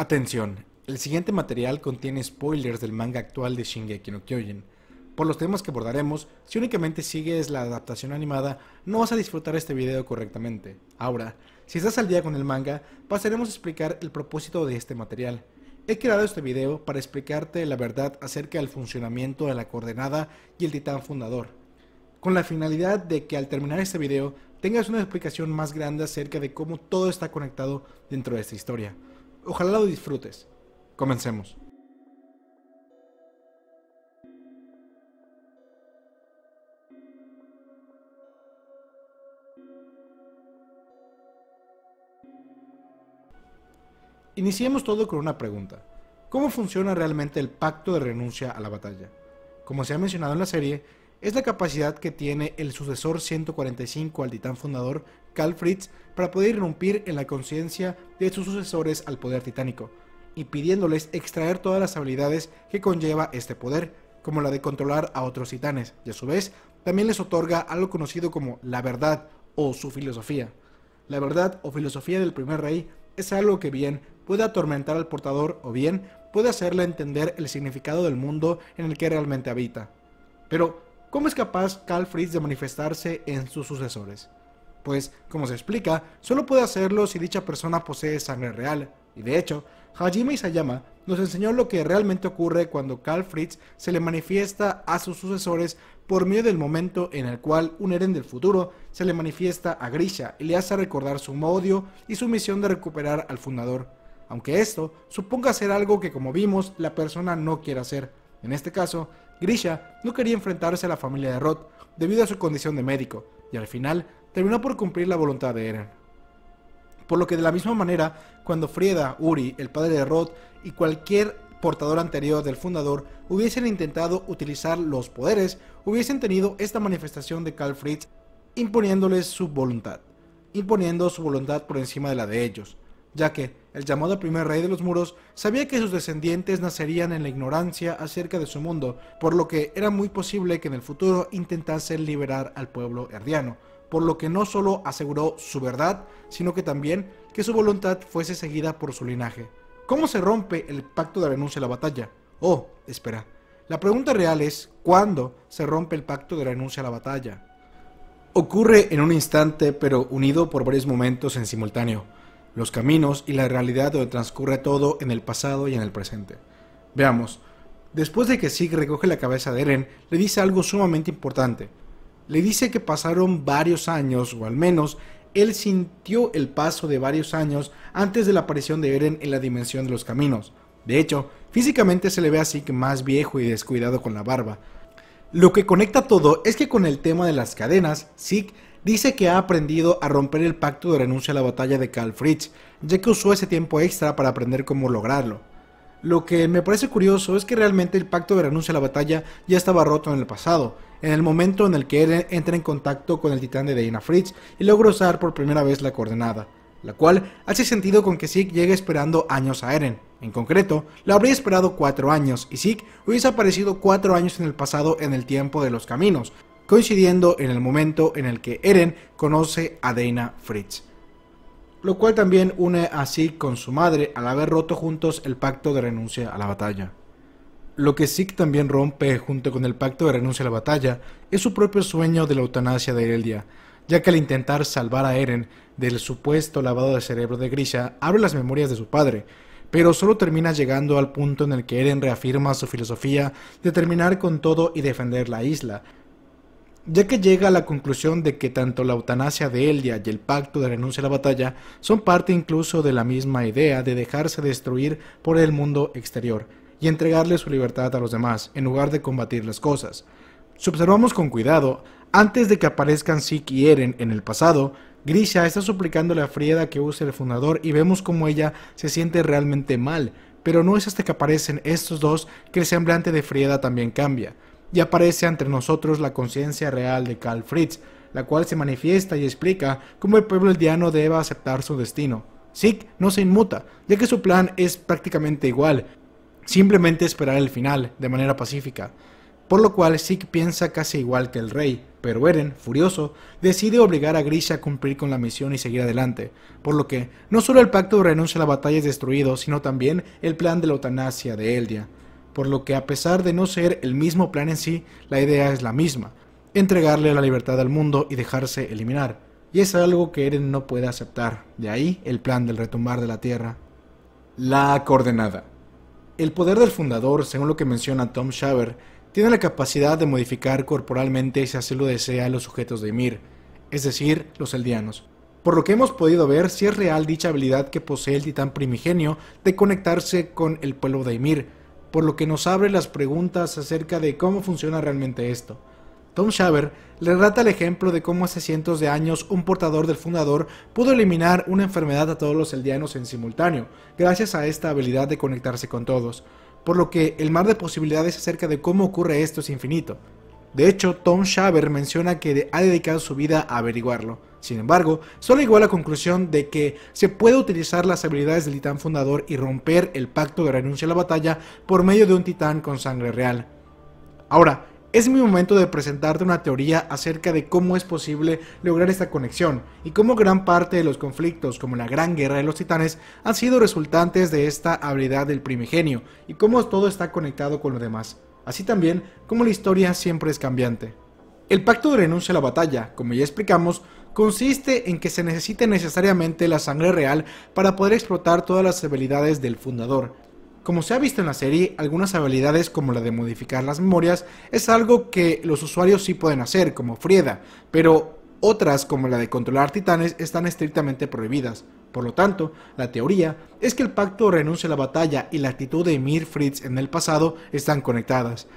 Atención, el siguiente material contiene spoilers del manga actual de Shingeki no Kyojin. Por los temas que abordaremos, si únicamente sigues la adaptación animada, no vas a disfrutar este video correctamente. Ahora, si estás al día con el manga, pasaremos a explicar el propósito de este material. He creado este video para explicarte la verdad acerca del funcionamiento de la coordenada y el titán fundador, con la finalidad de que al terminar este video tengas una explicación más grande acerca de cómo todo está conectado dentro de esta historia. Ojalá lo disfrutes. Comencemos. Iniciemos todo con una pregunta. ¿Cómo funciona realmente el pacto de renuncia a la batalla? Como se ha mencionado en la serie, es la capacidad que tiene el sucesor 145 al titán fundador, Cal Fritz, para poder irrumpir en la conciencia de sus sucesores al poder titánico, impidiéndoles extraer todas las habilidades que conlleva este poder, como la de controlar a otros titanes, y a su vez también les otorga algo conocido como la verdad o su filosofía. La verdad o filosofía del primer rey es algo que bien puede atormentar al portador o bien puede hacerle entender el significado del mundo en el que realmente habita. Pero, ¿Cómo es capaz Cal Fritz de manifestarse en sus sucesores? Pues, como se explica, solo puede hacerlo si dicha persona posee sangre real, y de hecho, Hajime Isayama nos enseñó lo que realmente ocurre cuando Cal Fritz se le manifiesta a sus sucesores por medio del momento en el cual un Eren del futuro se le manifiesta a Grisha y le hace recordar su odio y su misión de recuperar al fundador, aunque esto suponga ser algo que como vimos la persona no quiere hacer. En este caso, Grisha no quería enfrentarse a la familia de Rod debido a su condición de médico, y al final terminó por cumplir la voluntad de Eren. Por lo que de la misma manera, cuando Frieda, Uri, el padre de Rod y cualquier portador anterior del fundador hubiesen intentado utilizar los poderes, hubiesen tenido esta manifestación de Carl Fritz imponiéndoles su voluntad, imponiendo su voluntad por encima de la de ellos, ya que el llamado primer rey de los muros sabía que sus descendientes nacerían en la ignorancia acerca de su mundo, por lo que era muy posible que en el futuro intentase liberar al pueblo herdiano, por lo que no solo aseguró su verdad, sino que también que su voluntad fuese seguida por su linaje. ¿Cómo se rompe el pacto de renuncia a la batalla? Oh, espera. La pregunta real es, ¿cuándo se rompe el pacto de renuncia a la batalla? Ocurre en un instante, pero unido por varios momentos en simultáneo los caminos y la realidad donde transcurre todo en el pasado y en el presente. Veamos, después de que Sig recoge la cabeza de Eren, le dice algo sumamente importante. Le dice que pasaron varios años, o al menos él sintió el paso de varios años antes de la aparición de Eren en la dimensión de los caminos. De hecho, físicamente se le ve a Sig más viejo y descuidado con la barba. Lo que conecta todo es que con el tema de las cadenas, Sig dice que ha aprendido a romper el pacto de renuncia a la batalla de Cal Fritz, ya que usó ese tiempo extra para aprender cómo lograrlo. Lo que me parece curioso es que realmente el pacto de renuncia a la batalla ya estaba roto en el pasado, en el momento en el que Eren entra en contacto con el titán de Dana Fritz y logra usar por primera vez la coordenada, la cual hace sentido con que Zeke llegue esperando años a Eren. En concreto, le habría esperado cuatro años y Zeke hubiese aparecido cuatro años en el pasado en el tiempo de los caminos, coincidiendo en el momento en el que Eren conoce a Dana Fritz. Lo cual también une así con su madre al haber roto juntos el pacto de renuncia a la batalla. Lo que Zeke también rompe junto con el pacto de renuncia a la batalla es su propio sueño de la eutanasia de Eldia, ya que al intentar salvar a Eren del supuesto lavado de cerebro de Grisha, abre las memorias de su padre, pero solo termina llegando al punto en el que Eren reafirma su filosofía de terminar con todo y defender la isla, ya que llega a la conclusión de que tanto la eutanasia de Eldia y el pacto de renuncia a la batalla son parte incluso de la misma idea de dejarse destruir por el mundo exterior y entregarle su libertad a los demás en lugar de combatir las cosas. Si observamos con cuidado, antes de que aparezcan Sik y Eren en el pasado, Grisha está suplicándole a Frieda que use el fundador y vemos como ella se siente realmente mal, pero no es hasta que aparecen estos dos que el semblante de Frieda también cambia y aparece ante nosotros la conciencia real de Carl Fritz, la cual se manifiesta y explica cómo el pueblo eldiano debe aceptar su destino. Zeke no se inmuta, ya que su plan es prácticamente igual, simplemente esperar el final, de manera pacífica, por lo cual Zeke piensa casi igual que el rey, pero Eren, furioso, decide obligar a Grisha a cumplir con la misión y seguir adelante, por lo que no solo el pacto renuncia a la batalla es destruido, sino también el plan de la eutanasia de Eldia, por lo que a pesar de no ser el mismo plan en sí, la idea es la misma, entregarle la libertad al mundo y dejarse eliminar, y es algo que Eren no puede aceptar, de ahí el plan del retumbar de la Tierra. La coordenada. El poder del fundador, según lo que menciona Tom Shaver, tiene la capacidad de modificar corporalmente si así lo desea los sujetos de Ymir, es decir, los eldianos. Por lo que hemos podido ver, si es real dicha habilidad que posee el titán primigenio de conectarse con el pueblo de Ymir, por lo que nos abre las preguntas acerca de cómo funciona realmente esto. Tom Shaver le relata el ejemplo de cómo hace cientos de años un portador del fundador pudo eliminar una enfermedad a todos los eldianos en simultáneo, gracias a esta habilidad de conectarse con todos por lo que el mar de posibilidades acerca de cómo ocurre esto es infinito. De hecho, Tom Shaver menciona que ha dedicado su vida a averiguarlo. Sin embargo, solo llegó a la conclusión de que se puede utilizar las habilidades del titán fundador y romper el pacto de renuncia a la batalla por medio de un titán con sangre real. Ahora, es mi momento de presentarte una teoría acerca de cómo es posible lograr esta conexión y cómo gran parte de los conflictos, como la Gran Guerra de los Titanes, han sido resultantes de esta habilidad del primigenio y cómo todo está conectado con lo demás. Así también como la historia siempre es cambiante. El pacto de renuncia a la batalla, como ya explicamos, consiste en que se necesite necesariamente la sangre real para poder explotar todas las habilidades del fundador, como se ha visto en la serie, algunas habilidades como la de modificar las memorias es algo que los usuarios sí pueden hacer, como Frieda, pero otras como la de controlar titanes están estrictamente prohibidas. Por lo tanto, la teoría es que el pacto renuncia a la batalla y la actitud de Ymir Fritz en el pasado están conectadas.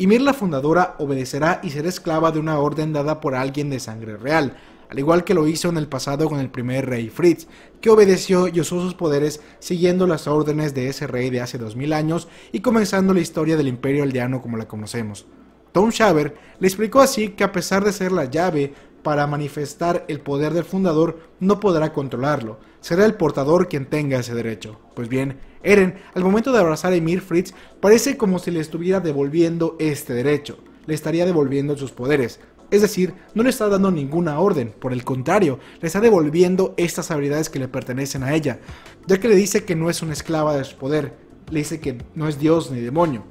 Ymir la fundadora obedecerá y será esclava de una orden dada por alguien de sangre real, al igual que lo hizo en el pasado con el primer rey Fritz, que obedeció y usó sus poderes siguiendo las órdenes de ese rey de hace 2000 años y comenzando la historia del imperio aldeano como la conocemos. Tom Shaver le explicó así que a pesar de ser la llave para manifestar el poder del fundador, no podrá controlarlo, será el portador quien tenga ese derecho. Pues bien, Eren, al momento de abrazar a Emir Fritz, parece como si le estuviera devolviendo este derecho, le estaría devolviendo sus poderes, es decir, no le está dando ninguna orden, por el contrario, le está devolviendo estas habilidades que le pertenecen a ella, ya que le dice que no es una esclava de su poder, le dice que no es dios ni demonio.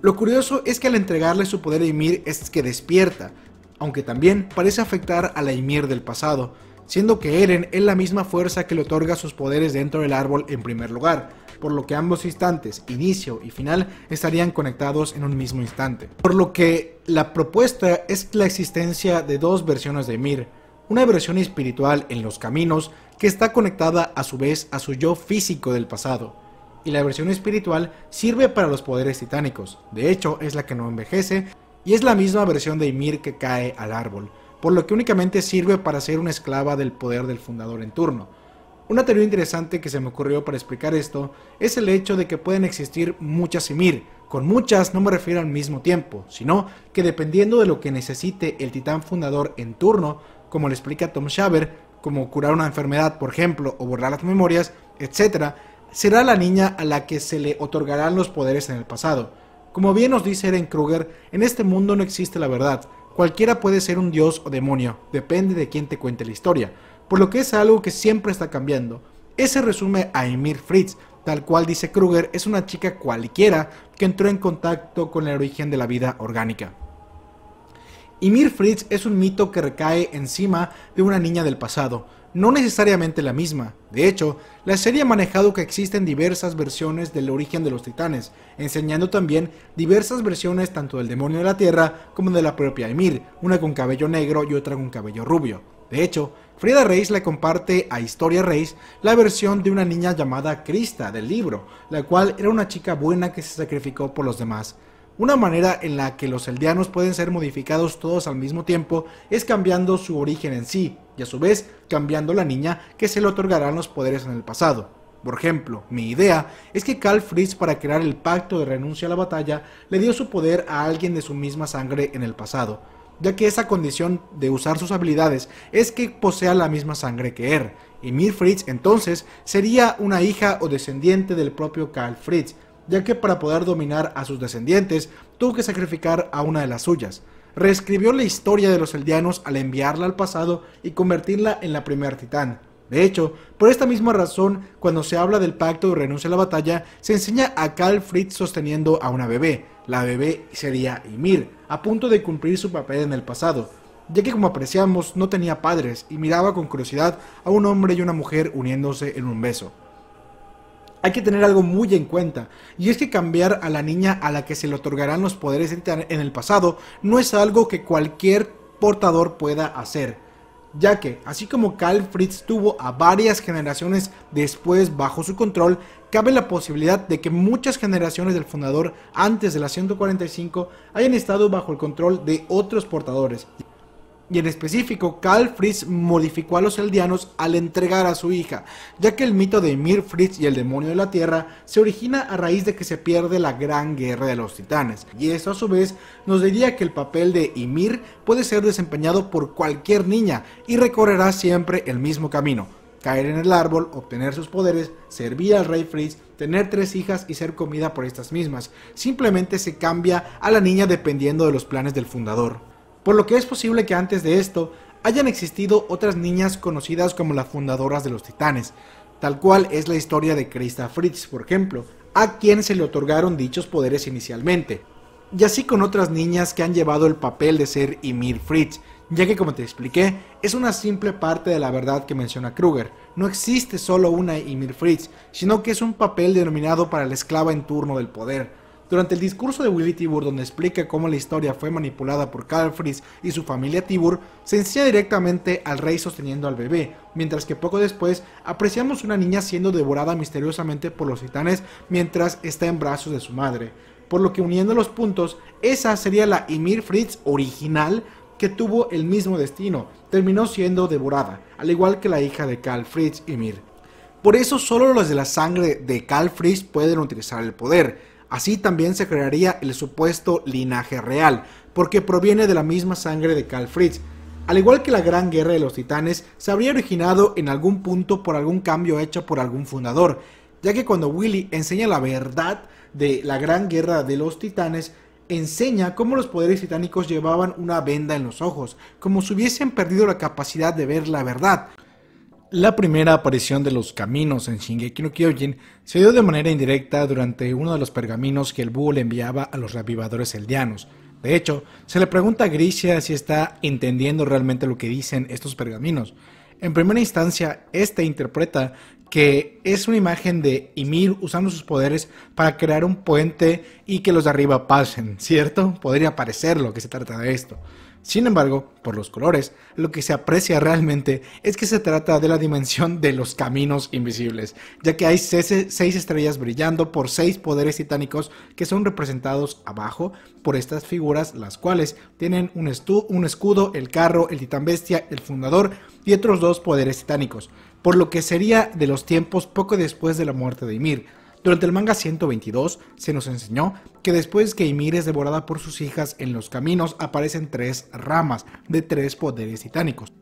Lo curioso es que al entregarle su poder a Ymir es que despierta, aunque también parece afectar a la Ymir del pasado, siendo que Eren es la misma fuerza que le otorga sus poderes dentro del árbol en primer lugar, por lo que ambos instantes, inicio y final, estarían conectados en un mismo instante. Por lo que la propuesta es la existencia de dos versiones de Ymir, una versión espiritual en los caminos que está conectada a su vez a su yo físico del pasado, y la versión espiritual sirve para los poderes titánicos, de hecho es la que no envejece, y es la misma versión de Ymir que cae al árbol, por lo que únicamente sirve para ser una esclava del poder del fundador en turno. Una teoría interesante que se me ocurrió para explicar esto es el hecho de que pueden existir muchas Ymir. Con muchas no me refiero al mismo tiempo, sino que dependiendo de lo que necesite el titán fundador en turno, como le explica Tom Shaver, como curar una enfermedad, por ejemplo, o borrar las memorias, etc., será la niña a la que se le otorgarán los poderes en el pasado. Como bien nos dice Eren Kruger, en este mundo no existe la verdad. Cualquiera puede ser un dios o demonio, depende de quién te cuente la historia por lo que es algo que siempre está cambiando. Ese resume a Emir Fritz, tal cual dice Kruger, es una chica cualquiera que entró en contacto con el origen de la vida orgánica. Ymir Fritz es un mito que recae encima de una niña del pasado, no necesariamente la misma. De hecho, la serie ha manejado que existen diversas versiones del origen de los titanes, enseñando también diversas versiones tanto del demonio de la tierra como de la propia Ymir, una con cabello negro y otra con cabello rubio. De hecho, Frida Reis le comparte a Historia Reis la versión de una niña llamada Krista del libro, la cual era una chica buena que se sacrificó por los demás. Una manera en la que los eldianos pueden ser modificados todos al mismo tiempo es cambiando su origen en sí, y a su vez cambiando la niña que se le otorgarán los poderes en el pasado. Por ejemplo, mi idea es que Carl Fritz para crear el pacto de renuncia a la batalla le dio su poder a alguien de su misma sangre en el pasado, ya que esa condición de usar sus habilidades es que posea la misma sangre que él, y Mir Fritz entonces sería una hija o descendiente del propio Karl Fritz, ya que para poder dominar a sus descendientes tuvo que sacrificar a una de las suyas. reescribió la historia de los eldianos al enviarla al pasado y convertirla en la primer titán. De hecho, por esta misma razón, cuando se habla del pacto de renuncia a la batalla, se enseña a Karl Fritz sosteniendo a una bebé. La bebé sería Ymir, a punto de cumplir su papel en el pasado, ya que como apreciamos no tenía padres y miraba con curiosidad a un hombre y una mujer uniéndose en un beso. Hay que tener algo muy en cuenta, y es que cambiar a la niña a la que se le otorgarán los poderes en el pasado no es algo que cualquier portador pueda hacer ya que, así como Karl Fritz tuvo a varias generaciones después bajo su control, cabe la posibilidad de que muchas generaciones del fundador antes de la 145 hayan estado bajo el control de otros portadores y en específico Karl Fritz modificó a los eldianos al entregar a su hija, ya que el mito de Ymir Fritz y el demonio de la tierra se origina a raíz de que se pierde la gran guerra de los titanes, y eso a su vez nos diría que el papel de Ymir puede ser desempeñado por cualquier niña y recorrerá siempre el mismo camino, caer en el árbol, obtener sus poderes, servir al rey Fritz, tener tres hijas y ser comida por estas mismas, simplemente se cambia a la niña dependiendo de los planes del fundador por lo que es posible que antes de esto hayan existido otras niñas conocidas como las fundadoras de los titanes, tal cual es la historia de Krista Fritz, por ejemplo, a quien se le otorgaron dichos poderes inicialmente, y así con otras niñas que han llevado el papel de ser Ymir Fritz, ya que como te expliqué, es una simple parte de la verdad que menciona Kruger. No existe solo una Ymir Fritz, sino que es un papel denominado para la esclava en turno del poder, durante el discurso de Willy Tibur, donde explica cómo la historia fue manipulada por Karl Fritz y su familia Tibur, se enseña directamente al rey sosteniendo al bebé, mientras que poco después apreciamos una niña siendo devorada misteriosamente por los titanes mientras está en brazos de su madre. Por lo que uniendo los puntos, esa sería la Ymir Fritz original que tuvo el mismo destino, terminó siendo devorada, al igual que la hija de Karl Fritz, Ymir. Por eso solo los de la sangre de Karl Fritz pueden utilizar el poder, Así también se crearía el supuesto linaje real, porque proviene de la misma sangre de Karl Fritz. Al igual que la Gran Guerra de los Titanes, se habría originado en algún punto por algún cambio hecho por algún fundador, ya que cuando Willy enseña la verdad de la Gran Guerra de los Titanes, enseña cómo los poderes titánicos llevaban una venda en los ojos, como si hubiesen perdido la capacidad de ver la verdad. La primera aparición de los caminos en Shingeki no Kyojin se dio de manera indirecta durante uno de los pergaminos que el búho le enviaba a los revivadores eldianos. De hecho, se le pregunta a Grisha si está entendiendo realmente lo que dicen estos pergaminos. En primera instancia, este interpreta que es una imagen de Ymir usando sus poderes para crear un puente y que los de arriba pasen, ¿cierto? Podría parecer lo que se trata de esto. Sin embargo, por los colores, lo que se aprecia realmente es que se trata de la dimensión de los caminos invisibles, ya que hay seis estrellas brillando por seis poderes titánicos que son representados abajo por estas figuras, las cuales tienen un, un escudo, el carro, el titán bestia, el fundador y otros dos poderes titánicos, por lo que sería de los tiempos poco después de la muerte de Ymir, durante el manga 122 se nos enseñó que después que Ymir es devorada por sus hijas en los caminos aparecen tres ramas de tres poderes titánicos.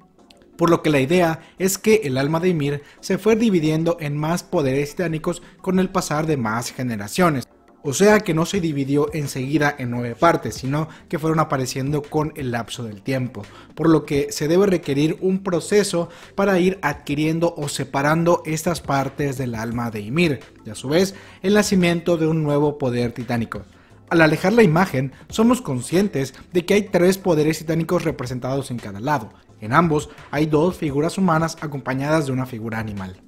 Por lo que la idea es que el alma de Ymir se fue dividiendo en más poderes titánicos con el pasar de más generaciones. O sea que no se dividió enseguida en nueve partes, sino que fueron apareciendo con el lapso del tiempo, por lo que se debe requerir un proceso para ir adquiriendo o separando estas partes del alma de Ymir, y a su vez el nacimiento de un nuevo poder titánico. Al alejar la imagen, somos conscientes de que hay tres poderes titánicos representados en cada lado. En ambos hay dos figuras humanas acompañadas de una figura animal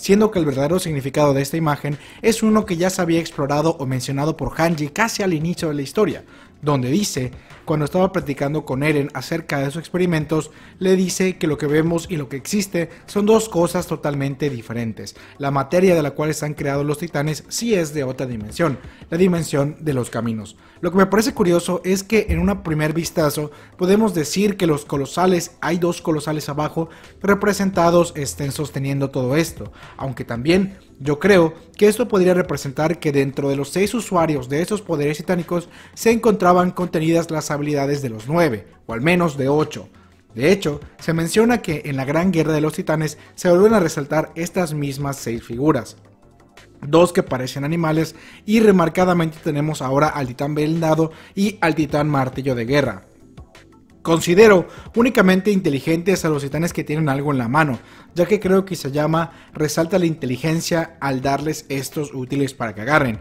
siendo que el verdadero significado de esta imagen es uno que ya se había explorado o mencionado por Hanji casi al inicio de la historia, donde dice, cuando estaba platicando con Eren acerca de sus experimentos, le dice que lo que vemos y lo que existe son dos cosas totalmente diferentes. La materia de la cual están creados los titanes sí es de otra dimensión, la dimensión de los caminos. Lo que me parece curioso es que en un primer vistazo podemos decir que los colosales, hay dos colosales abajo representados estén sosteniendo todo esto, aunque también yo creo que esto podría representar que dentro de los seis usuarios de esos poderes titánicos se encontraban contenidas las habilidades de los nueve, o al menos de ocho. De hecho, se menciona que en la Gran Guerra de los Titanes se vuelven a resaltar estas mismas seis figuras. Dos que parecen animales y remarcadamente tenemos ahora al titán blindado y al titán martillo de guerra. Considero únicamente inteligentes a los titanes que tienen algo en la mano, ya que creo que Isayama resalta la inteligencia al darles estos útiles para que agarren.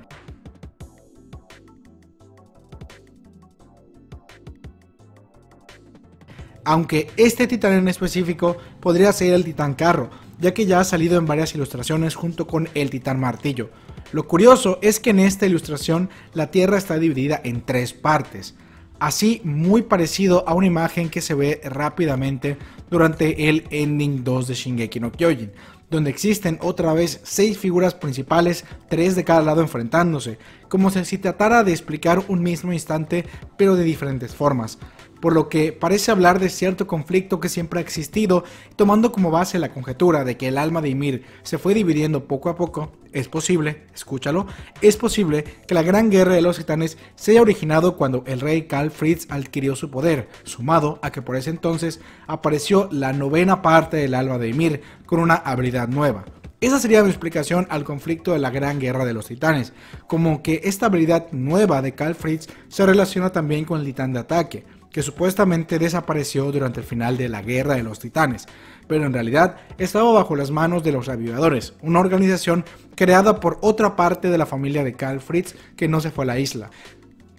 Aunque este titán en específico podría ser el titán carro, ya que ya ha salido en varias ilustraciones junto con el titán martillo. Lo curioso es que en esta ilustración la Tierra está dividida en tres partes, así muy parecido a una imagen que se ve rápidamente durante el ending 2 de Shingeki no Kyojin, donde existen otra vez seis figuras principales, tres de cada lado enfrentándose, como si tratara de explicar un mismo instante pero de diferentes formas por lo que parece hablar de cierto conflicto que siempre ha existido, tomando como base la conjetura de que el alma de Ymir se fue dividiendo poco a poco, es posible, escúchalo, es posible que la gran guerra de los titanes se haya originado cuando el rey Karl Fritz adquirió su poder, sumado a que por ese entonces apareció la novena parte del alma de Ymir con una habilidad nueva. Esa sería mi explicación al conflicto de la Gran Guerra de los Titanes, como que esta habilidad nueva de Karl Fritz se relaciona también con el titán de ataque, que supuestamente desapareció durante el final de la Guerra de los Titanes, pero en realidad estaba bajo las manos de los Avivadores, una organización creada por otra parte de la familia de Karl Fritz que no se fue a la isla.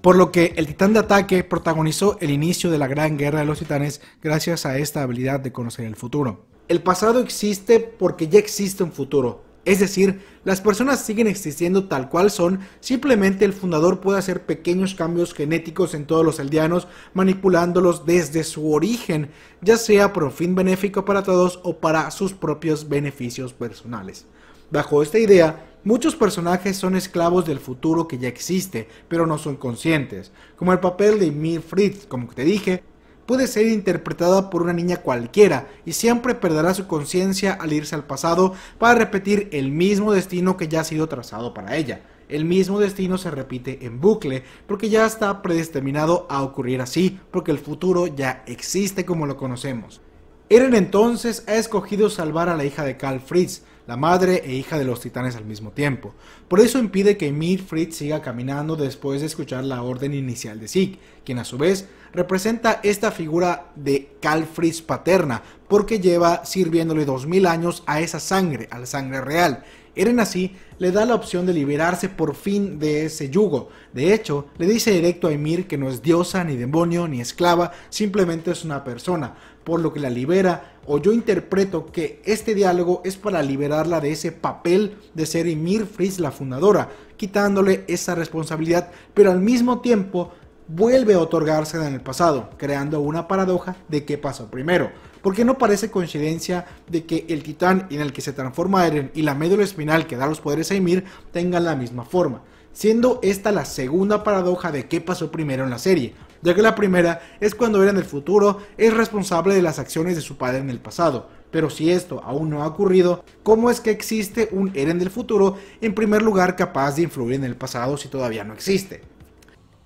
Por lo que el titán de ataque protagonizó el inicio de la Gran Guerra de los Titanes gracias a esta habilidad de conocer el futuro. El pasado existe porque ya existe un futuro, es decir, las personas siguen existiendo tal cual son, simplemente el fundador puede hacer pequeños cambios genéticos en todos los aldeanos, manipulándolos desde su origen, ya sea por un fin benéfico para todos o para sus propios beneficios personales. Bajo esta idea, muchos personajes son esclavos del futuro que ya existe, pero no son conscientes, como el papel de Mir Fritz, como te dije, puede ser interpretada por una niña cualquiera y siempre perderá su conciencia al irse al pasado para repetir el mismo destino que ya ha sido trazado para ella. El mismo destino se repite en bucle porque ya está predestinado a ocurrir así, porque el futuro ya existe como lo conocemos. Eren entonces ha escogido salvar a la hija de Karl Fritz, la madre e hija de los titanes al mismo tiempo. Por eso impide que Mir Fritz siga caminando después de escuchar la orden inicial de Zeke, quien a su vez representa esta figura de Karl Fritz paterna, porque lleva sirviéndole 2000 años a esa sangre, a la sangre real. Eren así le da la opción de liberarse por fin de ese yugo. De hecho, le dice directo a Ymir que no es diosa, ni demonio, ni esclava, simplemente es una persona, por lo que la libera, o yo interpreto que este diálogo es para liberarla de ese papel de ser Ymir Fritz la fundadora, quitándole esa responsabilidad, pero al mismo tiempo vuelve a otorgarse en el pasado, creando una paradoja de qué pasó primero. Porque no parece coincidencia de que el titán en el que se transforma Eren y la médula espinal que da los poderes a Ymir tengan la misma forma, siendo esta la segunda paradoja de qué pasó primero en la serie, ya que la primera es cuando Eren el futuro es responsable de las acciones de su padre en el pasado, pero si esto aún no ha ocurrido, ¿cómo es que existe un Eren del futuro en primer lugar capaz de influir en el pasado si todavía no existe?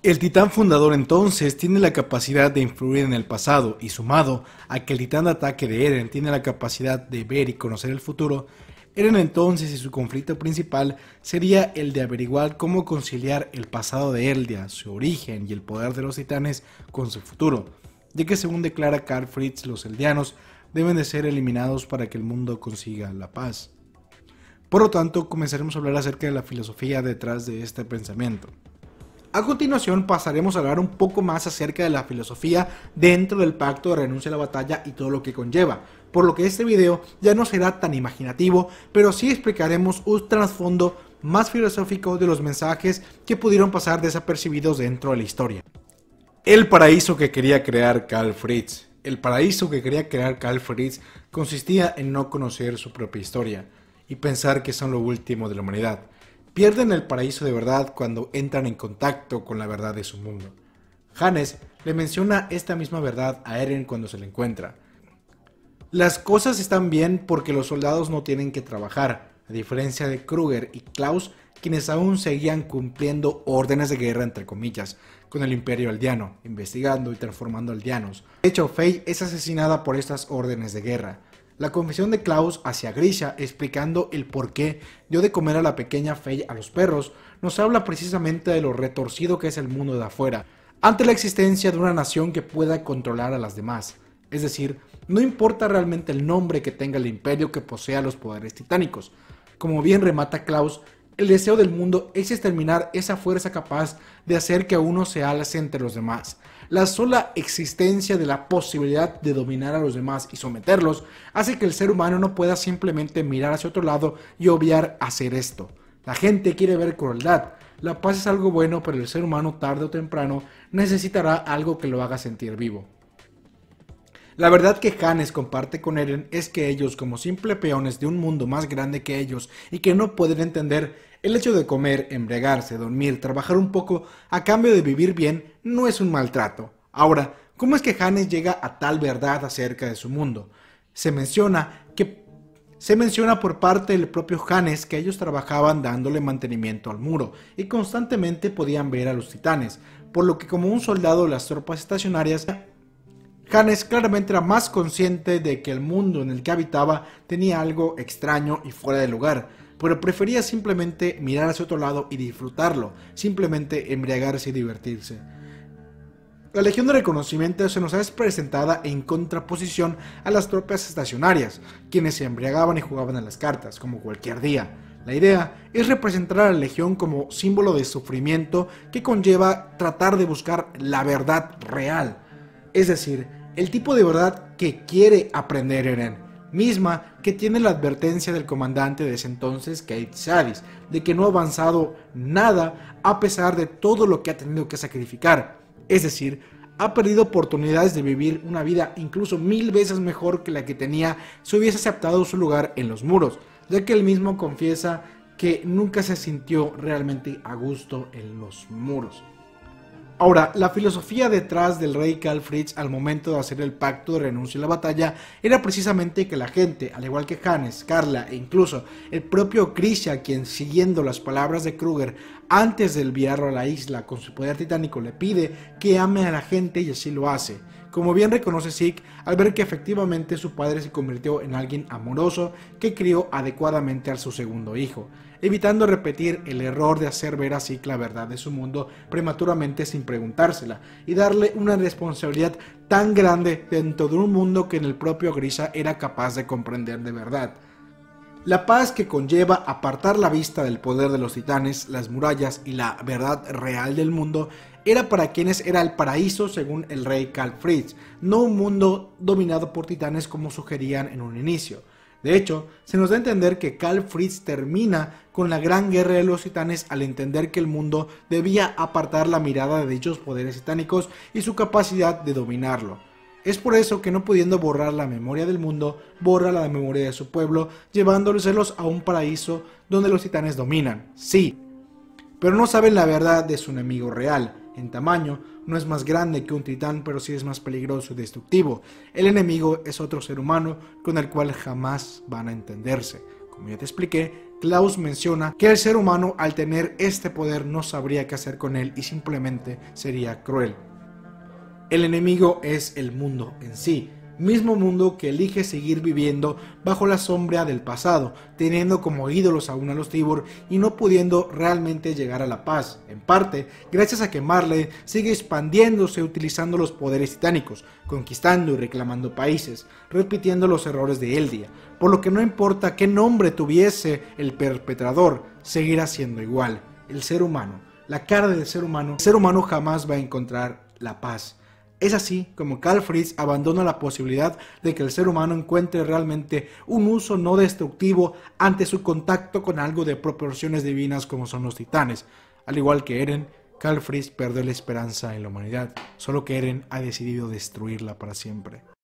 El titán fundador entonces tiene la capacidad de influir en el pasado y sumado a que el titán de ataque de Eren tiene la capacidad de ver y conocer el futuro, Eren entonces y su conflicto principal sería el de averiguar cómo conciliar el pasado de Eldia, su origen y el poder de los titanes con su futuro, ya que según declara Karl Fritz los eldianos deben de ser eliminados para que el mundo consiga la paz. Por lo tanto, comenzaremos a hablar acerca de la filosofía detrás de este pensamiento. A continuación pasaremos a hablar un poco más acerca de la filosofía dentro del pacto de renuncia a la batalla y todo lo que conlleva, por lo que este video ya no será tan imaginativo, pero sí explicaremos un trasfondo más filosófico de los mensajes que pudieron pasar desapercibidos dentro de la historia. El paraíso que quería crear Karl Fritz. El paraíso que quería crear Karl Fritz consistía en no conocer su propia historia y pensar que son lo último de la humanidad pierden el paraíso de verdad cuando entran en contacto con la verdad de su mundo. Hannes le menciona esta misma verdad a Eren cuando se le encuentra. Las cosas están bien porque los soldados no tienen que trabajar, a diferencia de Kruger y Klaus, quienes aún seguían cumpliendo órdenes de guerra entre comillas con el imperio aldeano, investigando y transformando aldeanos. De hecho, Faye es asesinada por estas órdenes de guerra. La confesión de Klaus hacia Grisha explicando el por qué dio de comer a la pequeña Faye a los perros nos habla precisamente de lo retorcido que es el mundo de afuera, ante la existencia de una nación que pueda controlar a las demás. Es decir, no importa realmente el nombre que tenga el imperio que posea los poderes titánicos. Como bien remata Klaus, el deseo del mundo es exterminar esa fuerza capaz de hacer que uno se alce entre los demás. La sola existencia de la posibilidad de dominar a los demás y someterlos hace que el ser humano no pueda simplemente mirar hacia otro lado y obviar hacer esto. La gente quiere ver crueldad. La paz es algo bueno, pero el ser humano tarde o temprano necesitará algo que lo haga sentir vivo. La verdad que Hannes comparte con Eren es que ellos, como simple peones de un mundo más grande que ellos y que no pueden entender, el hecho de comer, embriagarse, dormir, trabajar un poco a cambio de vivir bien no es un maltrato. Ahora, ¿cómo es que Hannes llega a tal verdad acerca de su mundo? Se menciona que se menciona por parte del propio Hannes que ellos trabajaban dándole mantenimiento al muro y constantemente podían ver a los titanes, por lo que como un soldado de las tropas estacionarias Hannes claramente era más consciente de que el mundo en el que habitaba tenía algo extraño y fuera de lugar, pero prefería simplemente mirar hacia otro lado y disfrutarlo, simplemente embriagarse y divertirse. La Legión de Reconocimiento se nos es presentada en contraposición a las tropas estacionarias, quienes se embriagaban y jugaban a las cartas, como cualquier día. La idea es representar a la Legión como símbolo de sufrimiento que conlleva tratar de buscar la verdad real, es decir, el tipo de verdad que quiere aprender Eren, misma que tiene la advertencia del comandante de ese entonces, Kate Sadis, de que no ha avanzado nada a pesar de todo lo que ha tenido que sacrificar. Es decir, ha perdido oportunidades de vivir una vida incluso mil veces mejor que la que tenía si hubiese aceptado su lugar en los muros, ya que él mismo confiesa que nunca se sintió realmente a gusto en los muros. Ahora, la filosofía detrás del rey Karl Fritz al momento de hacer el pacto de renuncia a la batalla era precisamente que la gente, al igual que Hannes, Carla e incluso el propio Krisha, quien siguiendo las palabras de Kruger antes de enviarlo a la isla con su poder titánico le pide que ame a la gente y así lo hace. Como bien reconoce Zeke al ver que efectivamente su padre se convirtió en alguien amoroso que crió adecuadamente a su segundo hijo evitando repetir el error de hacer ver a Zeke la verdad de su mundo prematuramente sin preguntársela, y darle una responsabilidad tan grande dentro de un mundo que en el propio Grisa era capaz de comprender de verdad. La paz que conlleva apartar la vista del poder de los titanes, las murallas y la verdad real del mundo era para quienes era el paraíso según el rey Karl Fritz, no un mundo dominado por titanes como sugerían en un inicio. De hecho, se nos da a entender que Karl Fritz termina con la gran guerra de los titanes al entender que el mundo debía apartar la mirada de dichos poderes titánicos y su capacidad de dominarlo. Es por eso que no pudiendo borrar la memoria del mundo, borra la memoria de su pueblo, llevándolos a un paraíso donde los titanes dominan. Sí, pero no saben la verdad de su enemigo real, en tamaño, no es más grande que un titán, pero sí es más peligroso y destructivo. El enemigo es otro ser humano con el cual jamás van a entenderse. Como ya te expliqué, Klaus menciona que el ser humano al tener este poder no sabría qué hacer con él y simplemente sería cruel. El enemigo es el mundo en sí, mismo mundo que elige seguir viviendo bajo la sombra del pasado, teniendo como ídolos aún a los Tibur y no pudiendo realmente llegar a la paz, en parte gracias a que Marley sigue expandiéndose utilizando los poderes titánicos, conquistando y reclamando países, repitiendo los errores de Eldia, por lo que no importa qué nombre tuviese el perpetrador, seguirá siendo igual, el ser humano, la cara del ser humano, el ser humano jamás va a encontrar la paz es así como Carl Fritz abandona la posibilidad de que el ser humano encuentre realmente un uso no destructivo ante su contacto con algo de proporciones divinas como son los titanes. Al igual que Eren, Carl Fritz perdió la esperanza en la humanidad, solo que Eren ha decidido destruirla para siempre.